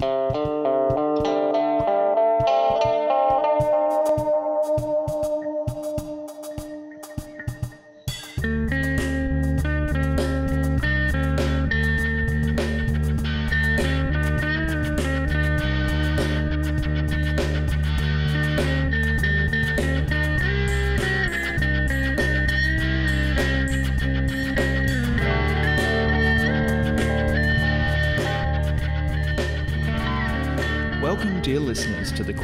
Welcome,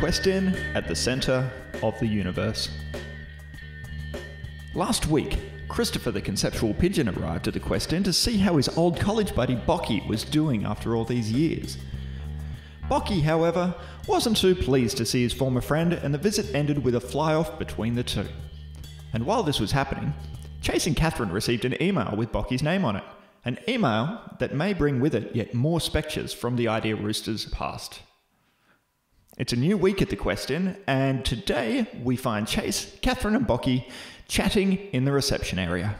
Quest Inn at the centre of the universe. Last week, Christopher the conceptual pigeon arrived at the Quest Inn to see how his old college buddy Bocky was doing after all these years. Bocky, however, wasn't too pleased to see his former friend, and the visit ended with a fly off between the two. And while this was happening, Chase and Catherine received an email with Bocky's name on it. An email that may bring with it yet more spectres from the Idea Roosters past. It's a new week at the Quest Inn, and today we find Chase, Catherine, and Bocky chatting in the reception area.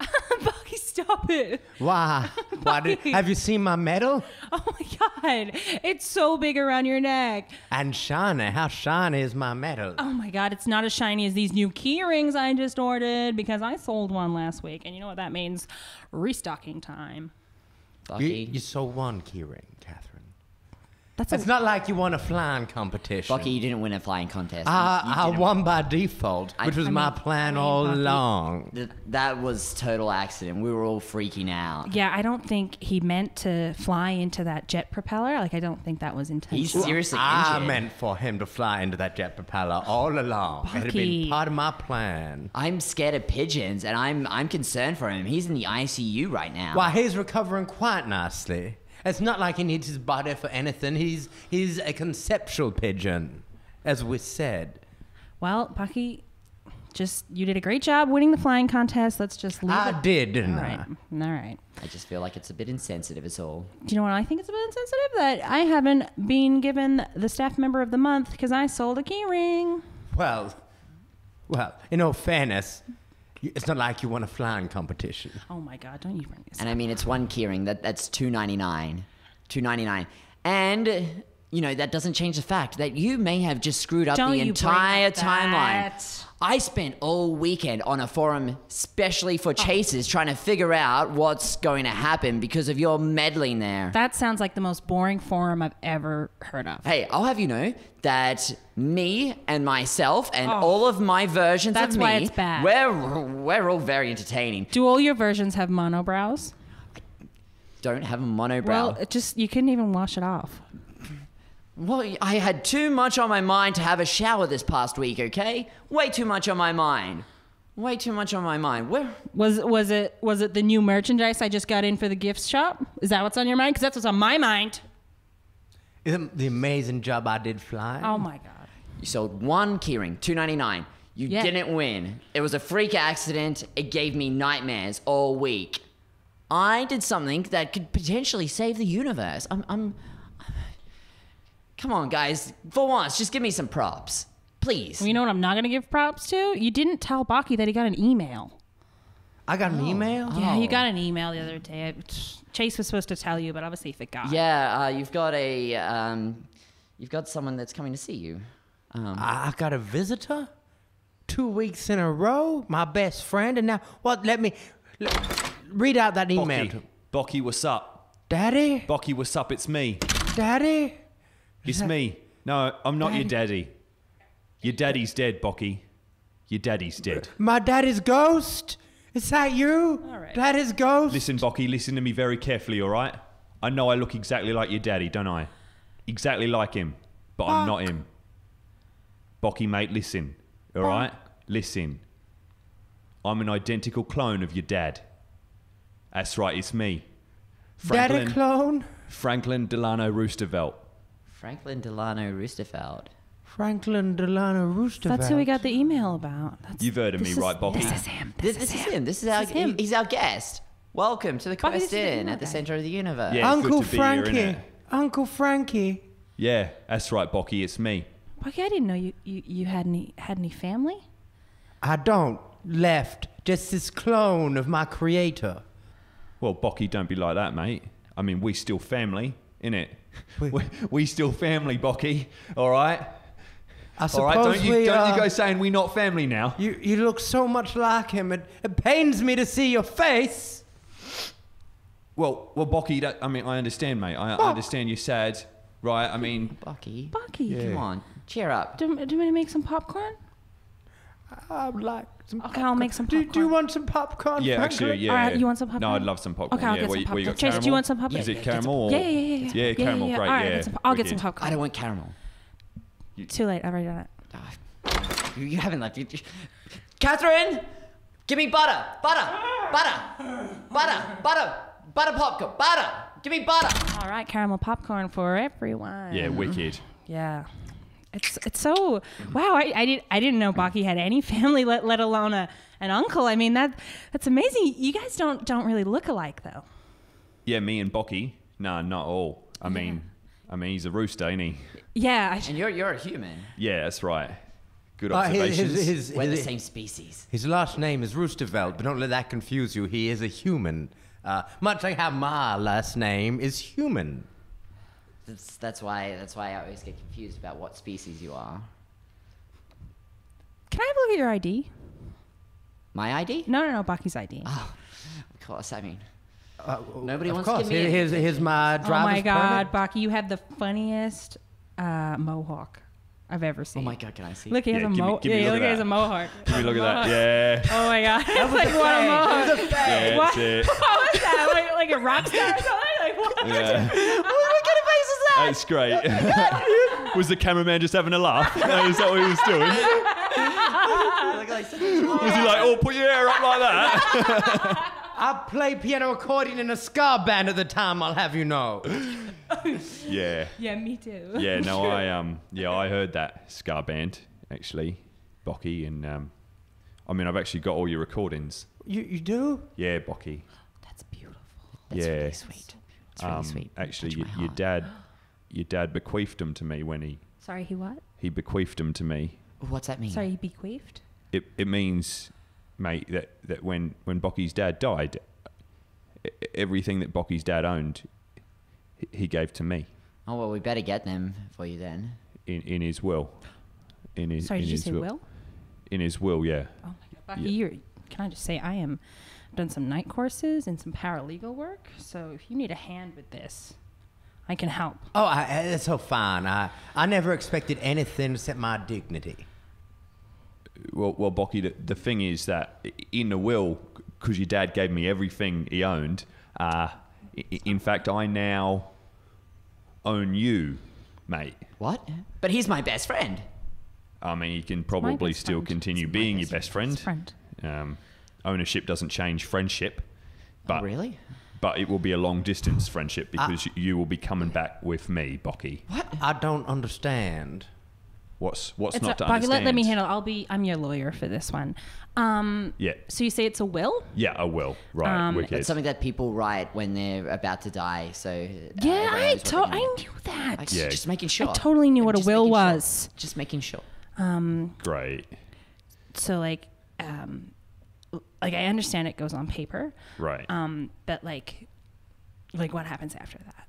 Bocky, stop it. Why? Why did, have you seen my medal? Oh my god. It's so big around your neck. And shiny. How shiny is my medal? Oh my god, it's not as shiny as these new key rings I just ordered because I sold one last week. And you know what that means? Restocking time. you, Bocky, you sold one key ring, Catherine. That's It's a, not like you won a flying competition. Bocky, you didn't win a flying contest. I, You- you I won by default, I- which was I my mean- plan I mean, all Bocky- along. Th- that was total accident. We were all freaking out. Yeah, I don't think he meant to fly into that jet propeller. Like I don't think that was intentional. He's intentional. seriously I injured. meant for him to fly into that jet propeller all along. It had been part of my plan. I'm scared of pigeons, and I'm I'm concerned for him. He's in the ICU right now. Why, he's recovering quite nicely. It's not like he needs his body for anything. He's he's a conceptual pigeon, as we said. Well, Bocky, just you did a great job winning the flying contest. Let's just leave I it. did, didn't All I? right. All right. I just feel like it's a bit insensitive. Is all. Do you know what I think it's a bit insensitive? That I haven't been given the staff member of the month because I sold a key ring. Well, well, in all fairness, you- it's not like you won a flying competition. Oh my God! Don't you bring this? And I mean, it's one keyring. That that's two ninety nine, two ninety nine, and you know that doesn't change the fact that you may have just screwed up Don't the entire timeline. that. I spent all weekend on a forum specially Oh. for chasers, trying to figure out what's going to happen because of your meddling there. That sounds like the most boring forum I've ever heard of. Hey, I'll have you know that me and myself and oh. all of my versions Oh. That's of me, why it's bad. we're we're all very entertaining. Do all your versions have monobrows? Don't have a monobrow. Well, it just you couldn't even wash it off. Well, I had too much on my mind to have a shower this past week, okay? Way too much on my mind. Way too much on my mind. Where? Was was it was it the new merchandise I just got in for the gift shop? Is that what's on your mind? Because that's what's on my mind. Isn't the amazing job I did flying? Oh my God! You sold one keyring, two ninety nine. You Yeah. didn't win. It was a freak accident. It gave me nightmares all week. I did something that could potentially save the universe. I'm. I'm Come on, guys. For once, just give me some props, please. You know what I'm not gonna give props to? You didn't tell Bocky that he got an email. I got an email. Yeah, you Oh. got an email the other day. Chase was supposed to tell you, but obviously he forgot. Yeah, uh, you've got a. Um, you've got someone that's coming to see you. Um, I I got a visitor, two weeks in a row. My best friend, and now what? Let me let, read out that email. Bocky, Bocky, what's up? Daddy, Bocky, what's up? It's me. Daddy. It's me. No, I'm not your daddy. Your daddy's dead, Bocky. Your daddy's dead. My daddy's ghost. Is that you? All right. Daddy's ghost. Listen, Bocky, listen to me very carefully, all right? I know I look exactly like your daddy, don't I? Exactly like him, but I'm not him. Bocky, mate, listen, all right? Listen. I'm an identical clone of your dad. That's right, it's me. Daddy Franklin, clone. Franklin Delano Roosevelt. Franklin Delano Roosevelt. Franklin Delano Roosevelt. That's who we got the email about. That's, You've heard of me, is- right, Bobby? This is him. This, this is him. This is our. is him. He's our guest. Welcome to the Bobby, Quest Inn at the center of the universe. Yeah. Uncle to be here, Frankie. Uncle Frankie. Yeah, that's right, Bocky, it's me. Bocky, I didn't know you, you, you had any had any family. I don't left. Just this clone of my creator. Well, Bocky, don't be like that, mate. I mean, we still family, innit? We, we still family, Bocky. All right. I All suppose right. Don't you don't uh, you go saying we're not family now? You, you look so much like him. It, it pains me to see your face. Well, well, Bocky. That, I mean, I understand, mate. I, I understand you're sad, right? I mean, Bocky. Bocky, Yeah. Come on, cheer up. do, do you want to make some popcorn? I would like some. Okay, I'll make some Do, popcorn. do you want some popcorn? yeah, Franklin? actually, yeah. All right, you want some popcorn? No. I'd love some popcorn. Okay, I'll yeah, get what, some you- you got, popcorn. Chase, do you want some popcorn? Is it caramel? Yeah, or- yeah, yeah, yeah. Yeah, caramel, yeah. great. All right, yeah, I'll get some, I'll get some popcorn. I don't want caramel. Too late. I've already done it. Ah, You you haven't left. You- you- Catherine, give me butter, butter, butter, butter, butter, butter popcorn, butter. Give me butter. All right, caramel popcorn for everyone. Yeah, wicked. Yeah. It's it's so wow. I, I didn't I didn't know Bocky had any family, let let alone a an uncle. I mean that that's amazing. You guys don't don't really look alike though. Yeah, me and Bocky. Nah, not all. I mean, I mean, he's a rooster, ain't he? Yeah. I, And you're you're a human. Yeah, that's right. Good Uh, his, observations. his, his, We're the same species. his last name is Roostervelt, but don't let that confuse you. He is a human. Uh, much like how my last name is human. That's that's why that's why I always get confused about what species you are. can I have a look at your ID? My ID? No, no, no, Bocky's ID. Oh, Of course. I mean, Uh, Nobody of wants to course. give me Here's, any- here's my oh my God, permit. Bocky, you have the funniest uh, mohawk I've ever seen. oh my god, can I see? Look, he has Yeah, a give me- mo. give me a Yeah, look look, at he has that. a mohawk. Give me a look at that. Yeah. Oh my God, it's like what a mohawk. Yeah, What? that's it. What was that? Like, like a rock star or something? Like what? Yeah. what kind of face is that? That's great. was the cameraman just having a laugh? Is that what he was doing? Was he like, oh, put your hair up like that? I played piano accordion in a ska band at the time, I'll have you know. yeah. Yeah, me too. Yeah, no, I um, yeah, I heard that ska band actually, Bocky, and um, I mean, I've actually got all your recordings. You, you do? Yeah, Bocky. That's beautiful. That's Yeah. really sweet. It's really Um, sweet. actually, Touch your, your dad, your dad bequeathed them to me when he Sorry, he what? he bequeathed them to me. What's that mean? Sorry, he bequeathed. It it means, mate, that that when when Bocky's dad died, everything that Bocky's dad owned, he- he gave to me Oh well, we better get them for you then. in, in his will. In his Sorry, in did you say Will? In his will, yeah. Oh my God, Bocky, Yeah. you're. Can I just say I am done some night courses and some paralegal work. So if you need a hand with this, I can help. Oh, I, I- it's so fine. I, I never expected anything except my dignity. Well, well, Bocky, the, the thing is that in the will, because your dad gave me everything he owned, uh, i- i- in fact, I now own you, mate. What? But he's my best friend. I mean, you can probably still friend. continue being your best friend. Best friend. Um, ownership doesn't change friendship, but oh, really? But it will be a long distance friendship Ah. because you will be coming back with me, Bocky. What? I don't understand. What's what's It's not a, to Bocky, understand? let, let me handle. I'll be. I'm your lawyer for this one. Um, Yeah, so you say it's a will? yeah, a will. Right, Um. It's something that people write when they're about to die. So uh, Yeah, everyone I knows to- I knew that. Like, Yeah. Just making sure. I totally knew what a will making sure. was. Just making sure. Great. So like, um, like I understand it goes on paper. Right. Um, but like, like what happens after that?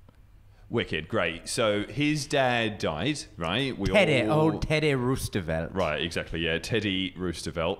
Wicked, great. So his dad died, right? We Teddy, all- old Teddy Roosevelt. Right, exactly. Yeah, Teddy Roosevelt.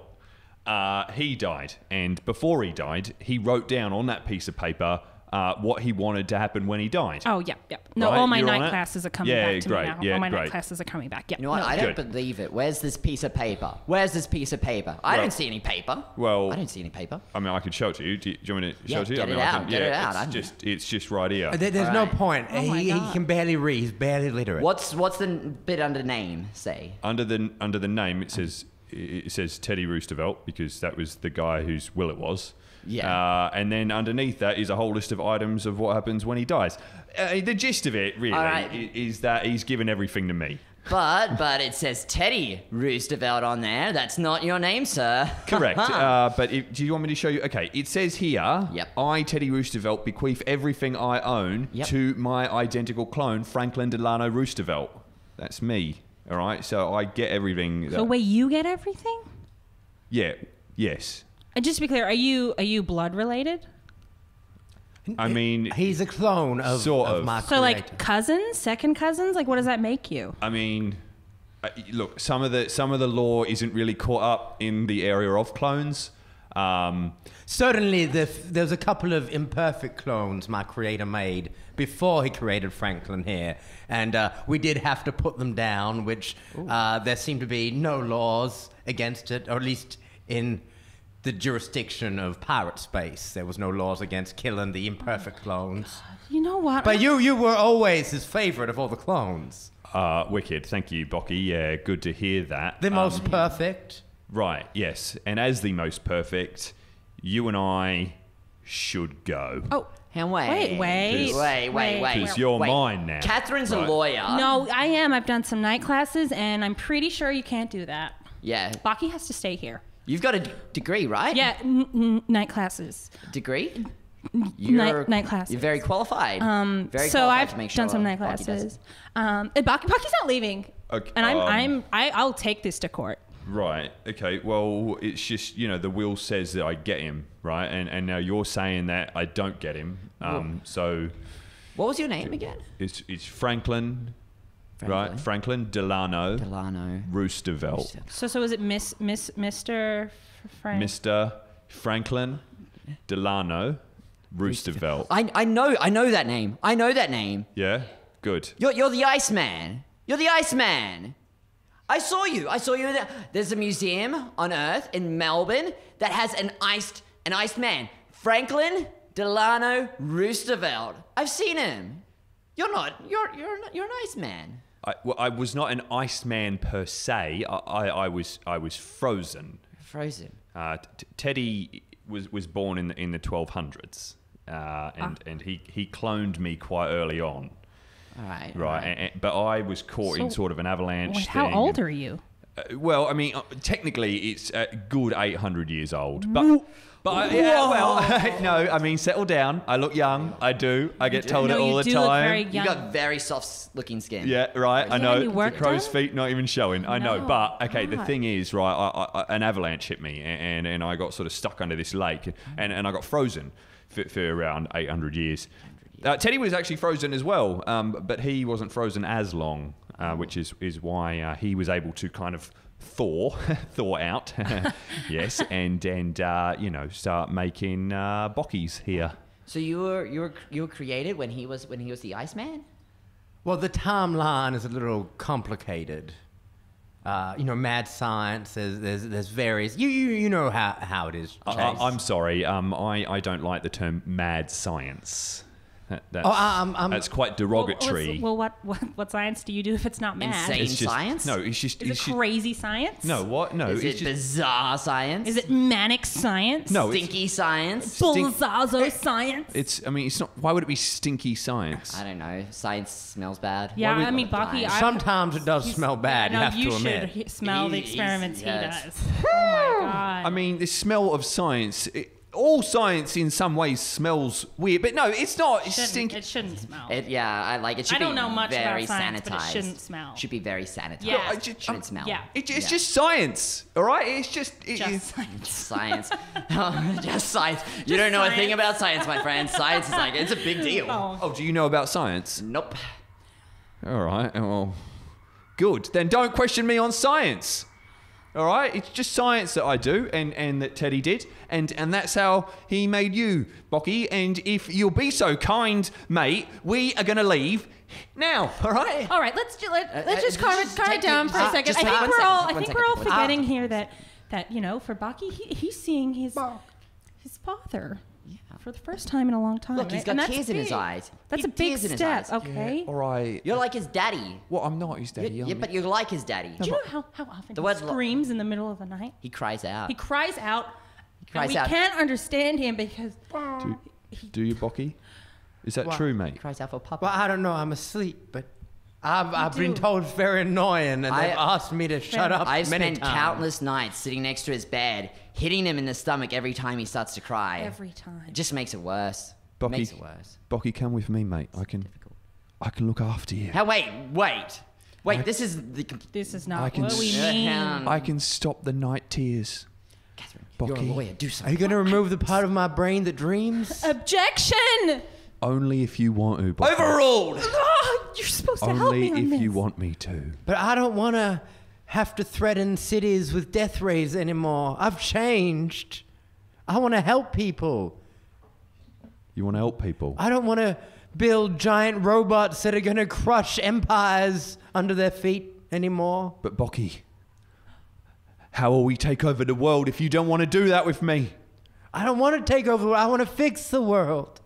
Uh, he died, and before he died, he wrote down on that piece of paper uh, what he wanted to happen when he died. Oh yeah, yeah. No, Right, all my you're on night it? classes are coming Yeah, back to great, me now. yeah, all my night classes are coming back. Yeah. You know what? no. I don't Good. believe it. Where's this piece of paper? Where's this piece of paper? I Well- don't see any paper. Well- I don't see any paper. I mean, I could show it to you. Do you, do you want me to Yeah, show it to you? get I mean, it I out, can, get yeah, it out, It's I'm- just, it's just right here. There- There's no Alright. point. Oh my he, he God. can barely read. He's barely literate. What's what's the n- bit under name say? Under the under the name, it says it says Teddy Roosevelt because that was the guy whose will it was. Yeah. Uh, and then underneath that is a whole list of items of what happens when he dies. Uh, the gist of it, really, All right. is that he's given everything to me. But but it says Teddy Roosevelt on there. That's not your name, sir. Correct. uh, but if, do you want me to show you? Okay, it says here, Yep. I, Teddy Roosevelt, bequeath everything I own Yep. to my identical clone, Franklin Delano Roosevelt. That's me. All right, so I get everything. That, So wait, you get everything? yeah, yes. And just to be clear, are you are you blood related? I mean, He's a clone of, Sort of of. my So creator. like cousins, second cousins, like what does that make you? I mean, uh, look, some of the some of the law isn't really caught up in the area of clones. Um, Certainly, the, there's a couple of imperfect clones my creator made before he created Franklin here, and uh, we did have to put them down, which uh, there seemed to be no laws against it, or at least in the jurisdiction of pirate space. There was no laws against killing the imperfect clones. You know what? But you, you were always his favorite of all the clones. uh, wicked, thank you, Bocky. Yeah, good to hear that. The Um, most perfect. right, yes, and as the most perfect, you and I should go. Oh, And wait. Wait, wait. Wait, wait, wait. 'Cause you're wait. mine now. Catherine's Right. a lawyer. no, I am. I've done some night classes, and I'm pretty sure you can't do that. Yeah. Bocky has to stay here. You've got a d- degree, right? Yeah, n- n- night classes. Degree? You're, night- night classes. You're very qualified. Um, very so qualified I've to make sure done some night Bocky does classes. Um, and Bocky, Bocky's not leaving, Okay, and I'm, um, I'm, I, I'll take this to court. Right. Okay. Well, it's just you know the will says that I get him right, and and now you're saying that I don't get him. Um. So What was your name again? it's it's Franklin, Franklin. right? Franklin Delano Delano. Roosevelt, So, so is it Miss, Miss, Mister Frank? Mister Franklin Delano Roosevelt. I, I know I know that name. I know that name. Yeah. Good. You're, you're the Iceman. You're the Iceman. I saw you. I saw you. There. There's a museum on Earth in Melbourne that has an iced an iced man. Franklin Delano Roosevelt. I've seen him. You're not. You're you're not, you're an Iceman. I, well, I was not an Iceman per se. I, I, I was I was frozen. Frozen. Uh, t- Teddy was was born in the, in the 1200s, uh, and and he he cloned me quite early on, All right. all right? And- and- but I was caught in sort of an avalanche. Wait, how old are you? Uh, well, I mean, uh, technically, it's a good 800 years old, but. But I, yeah, well, no. I mean, settle down. I look young. I do. I get told No, it all you the do time. look very You young. got very soft looking skin. Yeah, right. I know. The crow's done? feet not even showing. I know. But okay, the thing is, right? I, I, an avalanche hit me, and, and I got sort of stuck under this lake, and, and I got frozen for, for around 800 years. Uh, Teddy was actually frozen as well, um, but he wasn't frozen as long, uh, which is is why uh, he was able to kind of thaw, thaw out, yes, and and uh, you know start making uh, bockies here. So you were you were you were created when he was when he was the Iceman. Well, the timeline is a little complicated. Uh, you know, mad science. There's there's, there's various. You, you you know how, how it is. I, I, I'm sorry. Um, I, I don't like the term mad science. That, that's, Oh, I- I'm- I'm- that's quite derogatory. what's- Well, what, what what science do you do if it's not mad? Insane. It's just- science? No, it's just. Is it it's just- crazy science? no, what? No, Is it's it just. bizarre science? Is it manic science? No, it's- stinky science? stink- Bullzazo science? It's. I mean, it's not. Why would it be stinky science? I don't know. Science smells bad. yeah, would- I mean, Bocky. I, Sometimes it does smell bad. no, you have you to should admit. he- smell the He's- experiments yes. he does. Oh my god. I mean, the smell of science. It, all science in some ways smells weird, but no, it's not. It's shouldn't, stinky. it shouldn't smell. It, yeah, I like it. Should I don't be know much about very science, sanitized. but it shouldn't smell. Should be very sanitized. Yeah. I just- shouldn't smell. yeah. It, it's Yeah. just science, all right? It's just. It, Just it- science. science. Oh, just science. You don't know a thing about science, my friend. Science is like it's a big deal. Oh. oh, do you know about science? Nope. All right. Well, good. Then don't question me on science. All right. It's just science that I do, and and that Teddy did, and and that's how he made you, Bocky. And if you'll be so kind, mate, we are gonna leave now. All right. All right, let's ju- let, Uh, let's uh, just calm it, calm it down it- for a second. I think we're second, all I think second, we're all one forgetting here that that you know for Bocky he, he's seeing his his father for the first time in a long time. Look, he's right? got And that's tears in his eyes. That's He a big tears in his step. eyes. Okay. All right. You're like his daddy. Well, I'm not his daddy. Yeah, am yeah, but you're like his daddy. Do you know how, how often The he word lo- screams in the middle of the night? He cries out. He cries out. He cries and we out. can't understand him because do you, Bocky? Is that true, mate? He cries out for papa. Well, I don't know. I'm asleep, but I've, I've been told it's very annoying, and they've asked me to shut up I've many spent times. countless nights sitting next to his bed, hitting him in the stomach every time he starts to cry. every time. It just makes it worse. Bocky, Makes it worse. Bocky, come with me, mate. I can. I can look after you. How? Wait, wait, wait. this is the. This is I not can what we s- mean. Um, I can stop the night tears. Catherine, Bocky. you're a lawyer. Do something. Are something. you going to remove the part of my brain that dreams? Objection! Only if you want to. Bocky. Overruled! Oh, you're supposed to help Only me on if this. you want me to. But I don't want to have to threaten cities with death rays anymore. I've changed. I want to help people. You want to help people. I don't want to build giant robots that are going to crush empires under their feet anymore. But Bocky, how will we take over the world if you don't want to do that with me? I don't want to take over. I want to fix the world.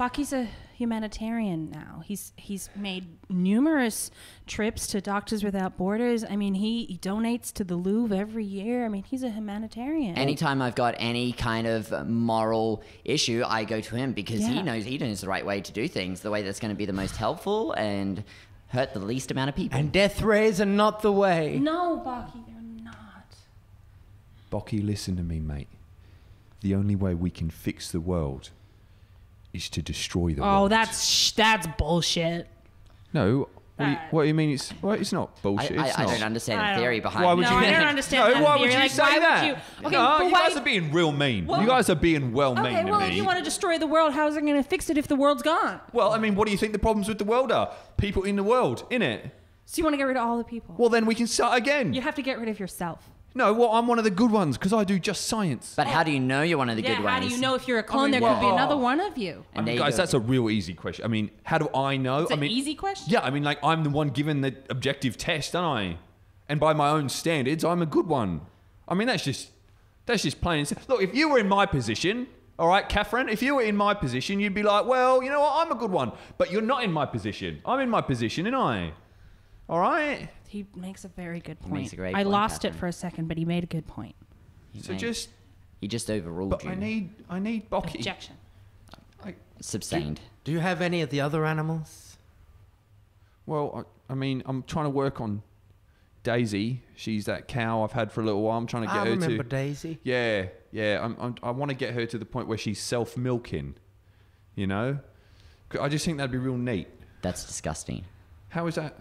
Bocky's a humanitarian now. He's he's made numerous trips to Doctors Without Borders. I mean, he, he donates to the Louvre every year. I mean, he's a humanitarian. Anytime I've got any kind of uh, moral issue, I go to him because he knows he knows the right way to do things, the way that's going to be the most helpful and hurt the least amount of people. And death rays are not the way. no, Bocky, they're not. Bocky, listen to me, mate. The only way we can fix the world is to destroy the oh, world. Oh, that's sh- that's bullshit. no. What do you, what do you mean? It's well, it's not bullshit. I, it's I not. don't understand I the theory behind Why would No, you? I don't understand No, that why would you Like, say that? you- okay, no, you why- guys are being real mean. Well- you guys are being well mean Okay, to well, me. if you want to destroy the world, how's it going to fix it if the world's gone? well, I mean, what do you think the problems with the world are? People in the world, in it. So you want to get rid of all the people? Well, then we can start again. you have to get rid of yourself. No, well, I'm one of the good ones because I do just science. But how do you know you're one of the yeah, good ones? how do you know if you're a clone? mean, there could be another one of you. And there you guys, that's a real easy question. I mean, how do I know? It's I an mean, easy question. Yeah, I mean, like I'm the one given the objective test, aren't I? And by my own standards, I'm a good one. I mean, that's just that's just plain. and sim- Look, if you were in my position, all right, Catherine, if you were in my position, you'd be like, well, you know what, I'm a good one. But you're not in my position. I'm in my position, and I. All right. He makes a very good point. makes a great I point, lost it for a second, but he made a good point. So Mate, just, he just overruled but you. I need, I need Bocky. Objection. I, Substained. Do you have any of the other animals? well, I, I mean, I'm trying to work on Daisy. She's that cow I've had for a little while. I'm trying to get her to I her remember to. Daisy. Yeah, yeah. I'm, I'm, I want to get her to the point where she's self milking. You know, 'Cause I just think that'd be real neat. That's disgusting. How is that?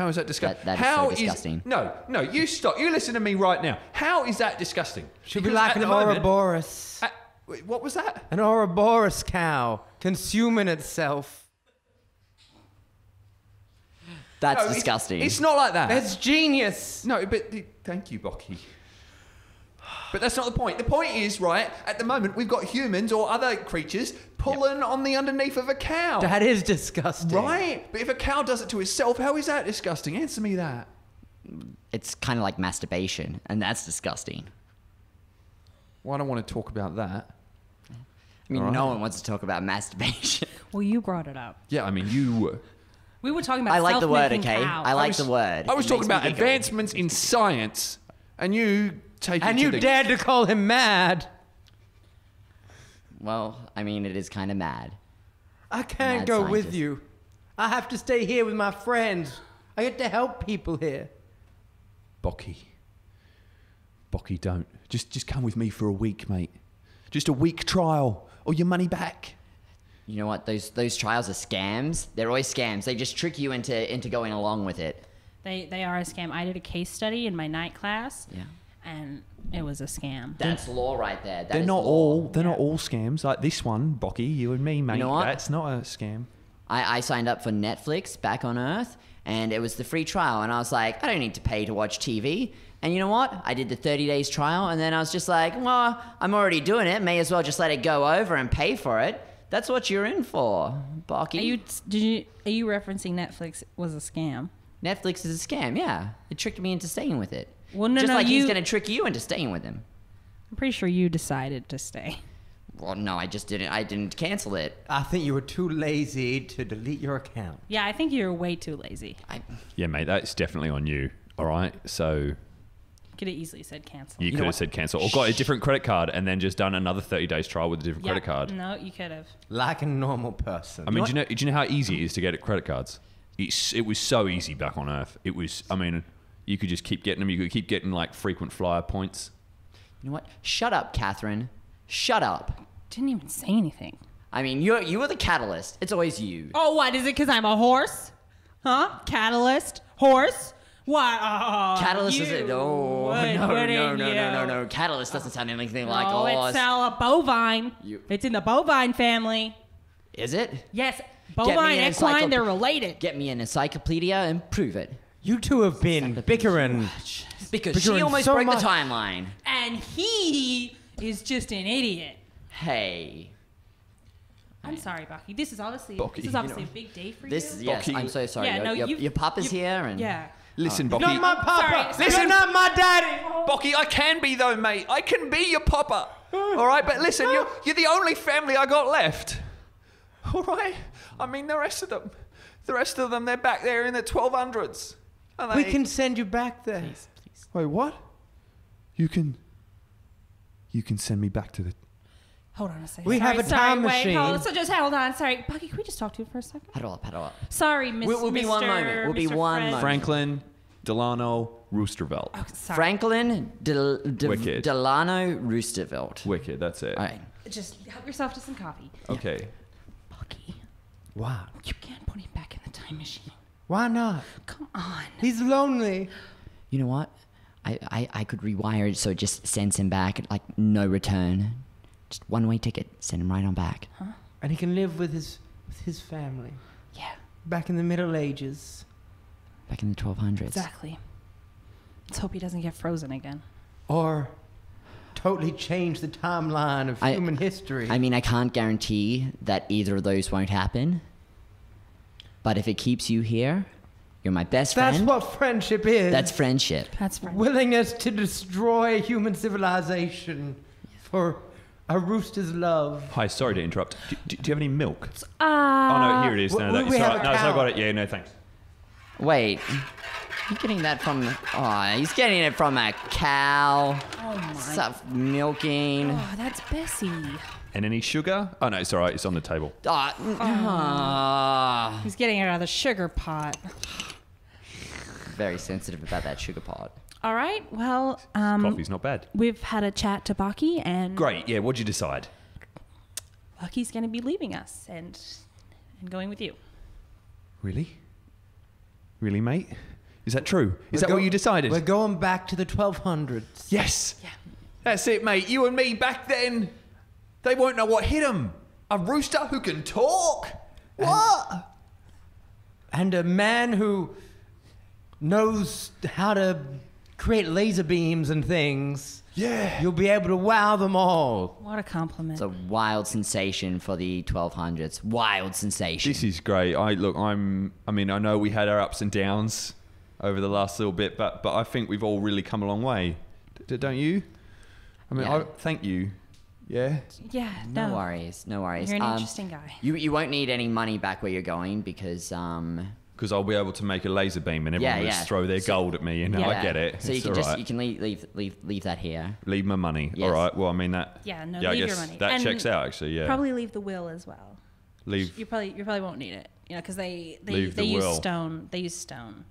How is that disgusting? That- that is so How disgusting. no, no. You stop. You listen to me right now. How is that disgusting? Should be Because like at an the moment- Ouroboros. at- wait, what was that? An Ouroboros cow consuming itself. That's No, disgusting. It's, not like that. That's genius. No, but thank you, Bocky. But that's not the point. The point is, right, at the moment, we've got humans or other creatures pulling on the underneath of a cow. That is disgusting. right? But if a cow does it to itself, how is that disgusting? Answer me that. it's kind of like masturbation, and that's disgusting. Well, I don't want to talk about that. I mean, Alright. no one wants to talk about masturbation. Well, you brought it up. Yeah, I mean, you. We were talking about I like the word, okay? cows. I like was- the word. I was It talking about advancements in science, and you take And to you the- dared to call him mad. Well, I mean, it is kind of mad. I can't Mad go with you. I have to stay here with my friends. I get to help people here. Bocky. Bocky, don't. Just, just come with me for a week, mate. Just a week trial, or your money back. You know what? Those those trials are scams. They're always scams. They just trick you into into going along with it. They they are a scam. I did a case study in my night class. Yeah. And it was a scam. That's law right there. That they're not law. all. They're not all scams. Like this one, Bocky, you and me, mate. know what? That's not a scam. I, I signed up for Netflix back on Earth, and it was the free trial. And I was like, I don't need to pay to watch TV. And you know what? I did the 30 days trial, and then I was just like, well, I'm already doing it. May as well just let it go over and pay for it. That's what you're in for, Bocky. Are you did you are you referencing Netflix was a scam? Netflix is a scam, yeah. It tricked me into staying with it. Well, no, just no, like he's going to trick you into staying with him. I'm pretty sure you decided to stay. Well, no, I just didn't. I didn't cancel it. I think you were too lazy to delete your account. Yeah, I think you're way too lazy. I, Yeah, mate, that's definitely on you. All right. So Could have easily said cancel. you, know could have what? said cancel, or got a different credit card, and then just done another thirty days trial with a different Yeah, credit card. No, you could have. Like a normal person. I mean, do you know? Do you know how easy it is to get at credit cards? It's, it was so easy back on Earth. It was. I mean, you could just keep getting them. You could keep getting like frequent flyer points. you know what? Shut up, Catherine. Shut up. Didn't even say anything. I mean, you're you were the catalyst. It's always you. Oh, what is it? Because I'm a horse? Huh? Catalyst? Horse? What? Oh, Catalyst you is it? Oh, would, no, no, wouldn't no, no, no, no. Catalyst doesn't sound anything like oh, oh, it's a bovine. You- It's in the bovine family. Is it? Yes, bovine, an equine, encyclop- they're related. Get me an encyclopedia and prove it. You two have been bickering. Because But you're she in almost so broke much- the timeline. And he is just an idiot. Hey. I'm sorry, Bocky. This is obviously Bocky, this is you obviously a big day for This, you. yes, Bocky- I'm so sorry. Yeah, your, no, your, you've- your papa's you've- here and Yeah. Listen, Not my papa. sorry. You're not my daddy. Bocky, I can be though, mate. I can be your papa. All right, but listen, you're, you're the only family I got left. All right. I mean, the rest of them, the rest of them, they're back there in the 1200s. And We can send you back there. Please, please. Wait, what? You can. You can send me back to the. Hold on a second. We sorry, have a sorry, time wait, machine. Hold, so just hold on. Sorry, Bocky. Can we just talk to you for a second? Paddle up, paddle up. Sorry, Miss. We'll- we'll be Mr. one moment. We'll be Mr. one Fred. moment. Franklin Delano Roostervelt. Oh, sorry. Franklin Del, De, Wicked. Delano Roostervelt. Wicked, that's it. All right. Just help yourself to some coffee. Okay. Bocky, Wow. you can't put him back in the time machine. Why not? Come on. He's lonely. You know what? I, I, I could rewire it so it just sends him back, like no return. Just one way ticket. Send him right on back. Huh? And he can live with his with his family. Yeah, Back in the Middle Ages. Back in the 1200s. exactly. Let's hope he doesn't get frozen again. Or totally change the timeline of I- human history. I mean, I can't guarantee that either of those won't happen. But if it keeps you here, you're my best That's friend. That's what friendship is. That's friendship. That's fine. willingness to destroy human civilization for a rooster's love. Hi, sorry to interrupt. Do, do, do you have any milk? Uh, oh, no, here it is. No, we- that's we have right. a No, so I got it. Yeah, no, thanks. Wait. He's getting that from. Oh, he's getting it from a cow. Oh my. Stuff milking. Oh, that's Bessie. And any sugar? Oh, no, it's all right. It's on the table. Ah, ah. He's getting it out of the sugar pot. very sensitive about that sugar pot. All right. Well, um, Coffee's not bad. we've had a chat to Bocky, and Great. Yeah, what'd you decide? Bocky's going to be leaving us and and going with you. Really? Really, mate? Is that true? Is We're that go- what you decided? We're going back to the 1200s. Yes. Yeah. That's it, mate. You and me back then. They won't know what hit them. A rooster who can talk. What? And a man who knows how to create laser beams and things. Yeah. You'll be able to wow them all. What a compliment. It's a wild sensation for the 1200s. Wild sensation. This is great. I look. I'm. I mean, I know we had our ups and downs over the last little bit, but but I think we've all really come a long way. D- don't you? I mean, Yeah. I, thank you. Yeah. yeah. no, No, worries. No worries. You're an Um, interesting guy. You, you won't need any money back where you're going because um Because I'll be able to make a laser beam and everyone Yeah, will yeah. just throw their So- gold at me. You know, I get it. So you can all just right. you can leave leave leave, leave that here. leave my money. Yes. All right. Well, I mean that. Yeah, no, yeah, I leave your money. That And checks out actually. Yeah. Probably leave the will as well. leave. You probably you probably won't need it, you know, because they they, Leave they the use will. stone. They use stone.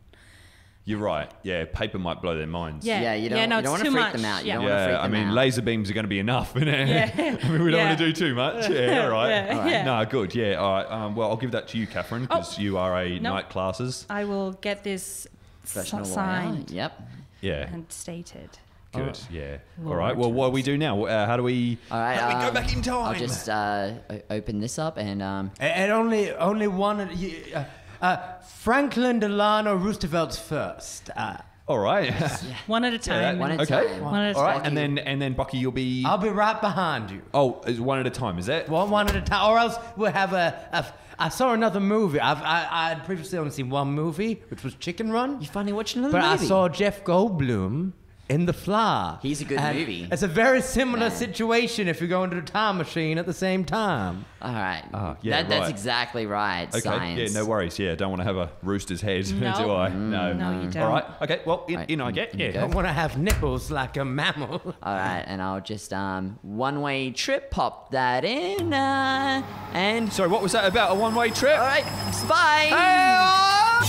You're right. Yeah. Paper might blow their minds. Yeah. Yeah, you don't, Yeah, no, you don't it's want to too freak them much. out. You Yeah. don't want freak Yeah, I mean, out. laser beams are going to be enough, isn't it? Yeah. I mean, we don't Yeah. want to do too much. Yeah, all right. Yeah, All right. yeah. No, good. Yeah, all right. Um, well, I'll give that to you, Catherine, because Oh. you are a Nope. night classes. I will get this Professional s- lawyer. signed Yeah. And stated. Good. Yeah. All Lord. right. Well, what do we do now? Uh, how do we? All right. How do we go um, back in time? I'll just uh, open this up and um, A- And only only one. Uh, uh, Franklin Delano Roosevelt's first. Uh, All right. One at a time. one at a okay. time. One at a all right. time. And then and then Bocky, you'll be. I'll be right behind you. oh, it's one at a time. Is that? One, one at a time, or else we'll have a. a I saw another movie. I've, I I had previously only seen one movie, which was Chicken Run. You finally watched another But movie. I saw Jeff Goldblum in The Fly. He's a good And movie. It's a very similar Man. situation if you go into a time machine at the same time. All right. Ah, yeah, that, That's exactly right. Okay. Science. Yeah. No worries. Yeah. Don't want to have a rooster's head, No. do I? Mm. No. No, you don't. All right. Okay. Well, in, Right. in I get. You Yeah. I don't want to have nipples like a mammal. All right, and I'll just um one way trip pop that in uh, and Sorry. What was that about? A one-way trip? all right, bye. I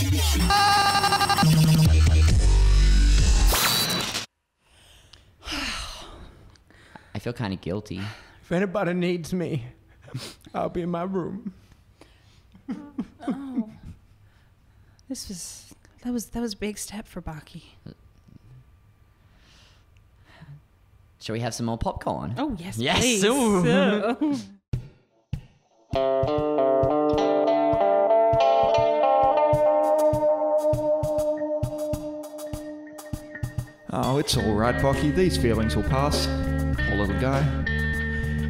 feel kind of guilty. If anybody needs me, I'll be in my room. oh, This was that was that was a big step for Bocky. Shall we have some more popcorn? Oh yes, Yes, please. ooh. Oh, it's all right, Bocky. These feelings will pass. Guy.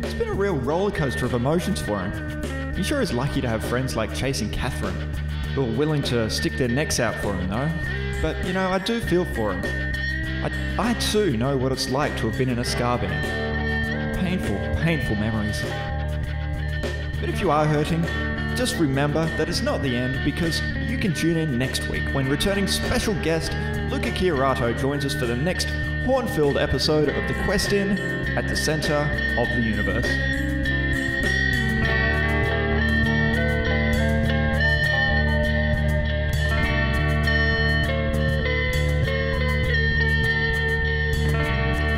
It's been a real rollercoaster of emotions for him. He sure is lucky to have friends like Chase and Catherine, who are willing to stick their necks out for him, though. But, you know, I do feel for him. I, I too know what it's like to have been in a ska band. Painful, painful memories. But if you are hurting, just remember that it's not the end because you can tune in next week when returning special guest Luca Chiarato joins us for the next horn-filled episode of The Quest Inn at the center of the universe.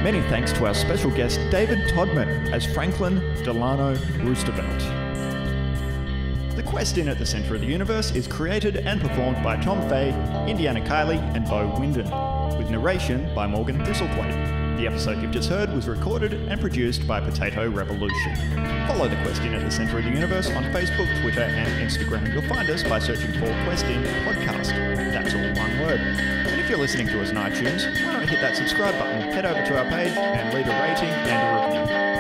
Many thanks to our special guest David Todman as Franklin Delano Roosevelt. The Quest Inn at the Center of the Universe is created and performed by Tom Fahey, Indiana Kiely, and Beau Windon, with narration by Morgan Thistlethwaite. The episode you've just heard was recorded and produced by Potato Revolution. Follow The Quest Inn at the Center of the Universe on Facebook, Twitter, and Instagram. You'll find us by searching for Quest Inn Podcast. That's all one word. And if you're listening to us on iTunes, why not hit that subscribe button, head over to our page, and leave a rating and a review.